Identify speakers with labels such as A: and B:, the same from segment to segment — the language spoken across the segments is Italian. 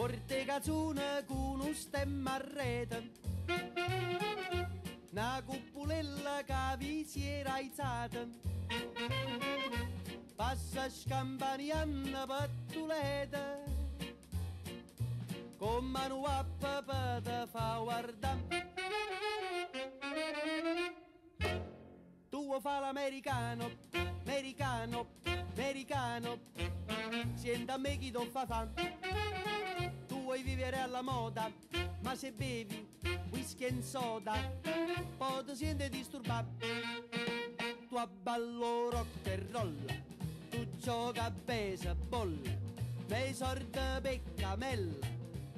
A: Forte cazzone con un stemma a rete. Una cuppulella che vi si era aizzata. Passa scampanianna pattuleta. Con mano a papà fa guardare. Tu fa l'americano, americano, americano. Senta a me chi ti fa fa. Vuoi vivere alla moda, ma se bevi whisky e soda, poi ti senti disturbato. Tu abballo rock e roll, tu gioca a baseball, me sorte peccamella.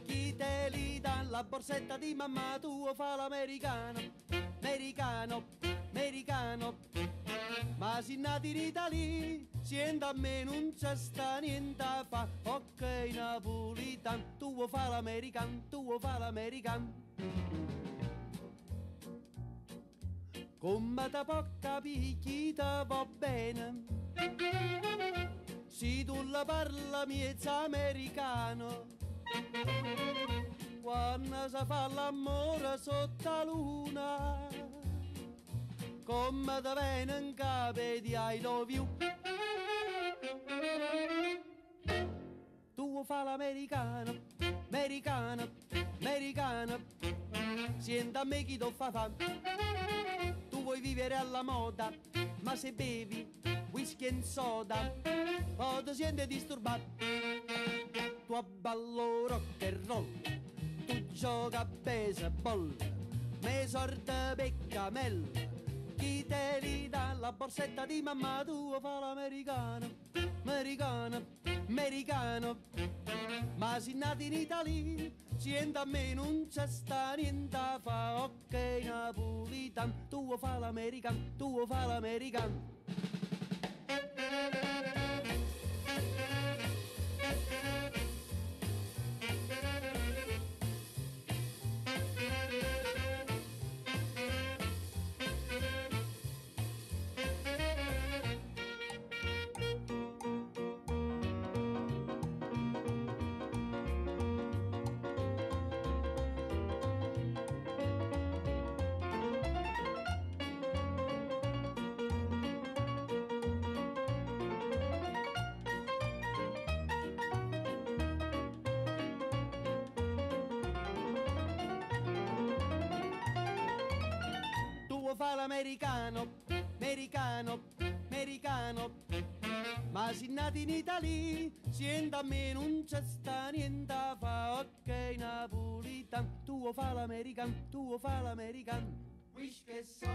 A: Chi te li dà la borsetta di mamma tua fa l'americano, americano, americano. Ma si nati in Italia, siendo a me non c'è sta niente a fa. Ok napolitan, tu vuoi fa l'american, tu vuoi fa l'american. Come te può capire va bene? Se tu la parla miezza americano Quando si fa l'amore sotto la luna Come te viene in capo di I love you Tu fa l'americano, americano, americano. Senta a me chi ti fa fa. Tu vuoi vivere alla moda Ma se bevi whisky e soda O ti senti disturbato. Tu abballo rock and roll Tu gioca a baseball Me sorte peccamella Chi te li dà la borsetta di mamma tua fa l'americano Americano, americano. Ma si nati in Italia Sienta a me non c'è sta niente fa Ok napolitan Tu fa l'american, tu fa l'american fa l'americano, americano, americano. Ma si nati in Italia, sienta a me non c'è sta niente fa Ok napolitan, tu fa l'american, tu fa l'american Wish che so